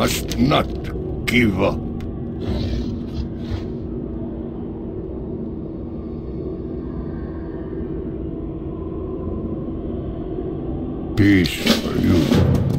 must not give up. Peace for you.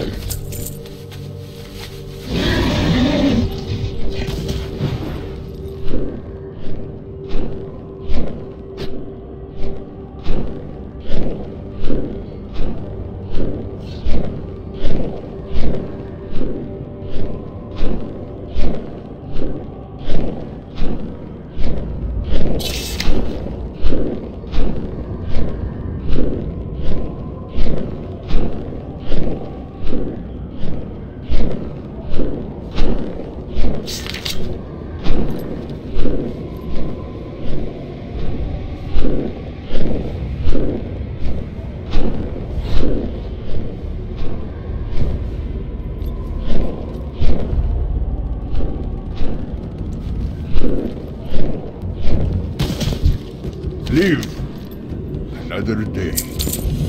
happen. Live another day.